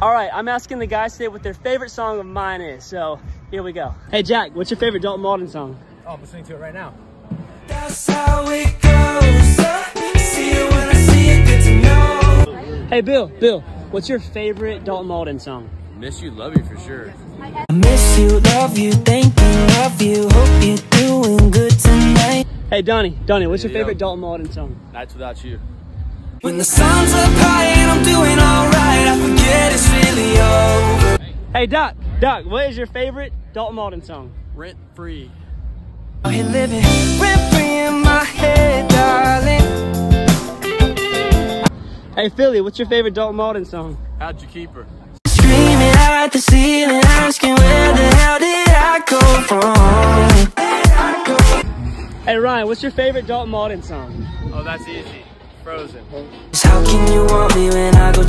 All right, I'm asking the guys today what their favorite song of mine is. So here we go. Hey Jack, what's your favorite Dalton Mauldin song? Oh, I'm listening to it right now. That's how it goes. Uh, see it when I see it, good to know. Hey Bill, Bill, what's your favorite Dalton Mauldin song? Miss you, love you for sure. I miss you, love you, thank you, love you. Hope you're doing good tonight. Hey Donnie, Donnie, what's your Yo. favorite Dalton Mauldin song? Nights without you. When the sun's up high and I'm doing Hey Doc, Doc, what is your favorite Dalton Mauldin song? Rent free. Out here living rent free in my head, darling. Hey Philly, what's your favorite Dalton Mauldin song? How'd you keep her? Screaming at the ceiling, asking where the hell did I go from? Hey Ryan, what's your favorite Dalton Mauldin song? Oh, that's easy. Frozen. How can you want me when I go